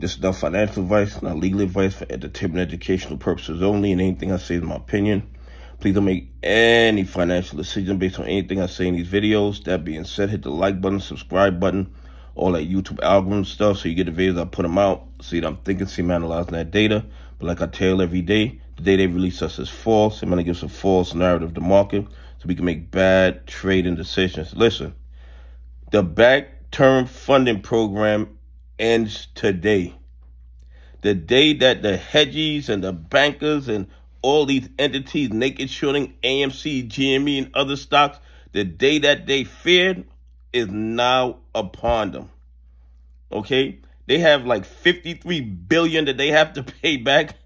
This is not financial advice, not legal advice for entertainment educational purposes only, and anything I say is my opinion. Please don't make any financial decision based on anything I say in these videos. That being said, hit the like button, subscribe button, all that YouTube algorithm stuff so you get the videos I put them out. See what I'm thinking, see me analyzing that data. But like I tell every day, the day they release us is false. I'm going to give some false narrative to market so we can make bad trading decisions. Listen, the bank term funding program ends today. The day that the hedgies and the bankers and all these entities, naked shorting, AMC, GME, and other stocks, the day that they feared is now upon them. Okay? They have like 53 billion that they have to pay back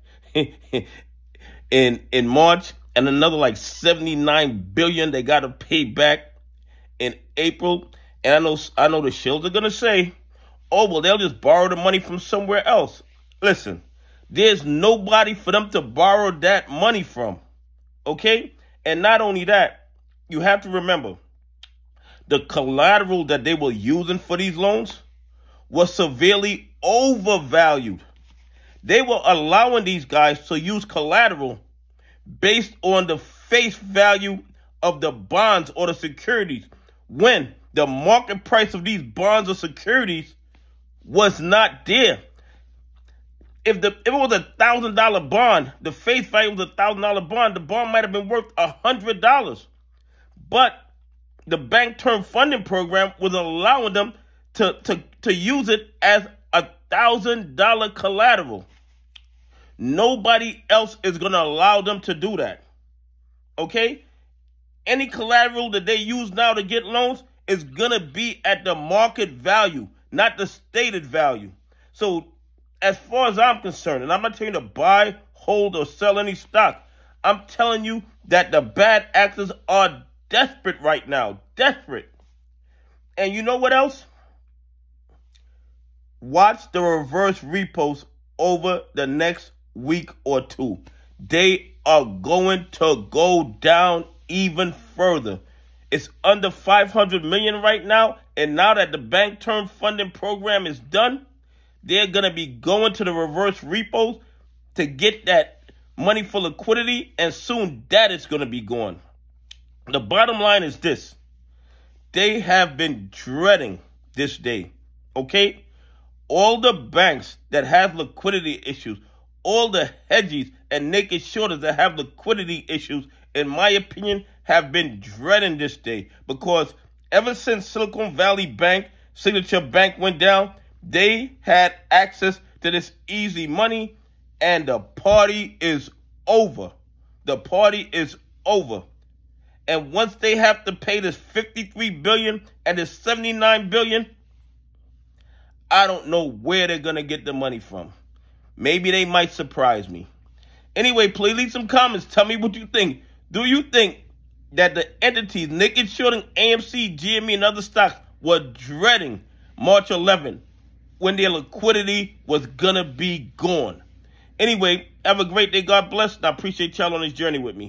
in in March and another like 79 billion they got to pay back in April. And I know I know the shields are going to say, "Oh, well, they'll just borrow the money from somewhere else." Listen, there's nobody for them to borrow that money from. Okay? And not only that, you have to remember the collateral that they were using for these loans was severely overvalued. They were allowing these guys to use collateral based on the face value of the bonds or the securities when the market price of these bonds or securities was not there. If the if it was a thousand dollar bond, the face value was a thousand dollar bond, the bond might have been worth a hundred dollars. But the bank term funding program was allowing them to, to, to use it as a thousand dollar collateral. Nobody else is going to allow them to do that. Okay? Any collateral that they use now to get loans is going to be at the market value, not the stated value. So, as far as I'm concerned, and I'm not telling you to buy, hold, or sell any stock, I'm telling you that the bad actors are desperate right now. Desperate. And you know what else? Watch the reverse repos over the next week or two. They are going to go down even further. It's under 500 million right now, and now that the bank term funding program is done, they're going to be going to the reverse repos to get that money for liquidity, and soon that is going to be gone. The bottom line is this. They have been dreading this day, okay? All the banks that have liquidity issues, all the hedges and naked shorters that have liquidity issues, in my opinion, have been dreading this day because ever since Silicon Valley Bank, Signature Bank went down, they had access to this easy money and the party is over. The party is over. And once they have to pay this 53 billion and this 79 billion, I don't know where they're going to get the money from. Maybe they might surprise me. Anyway, please leave some comments. Tell me what you think. Do you think that the entities, naked shorting AMC, GME, and other stocks were dreading March 11 when their liquidity was going to be gone? Anyway, have a great day. God bless. And I appreciate y'all on this journey with me.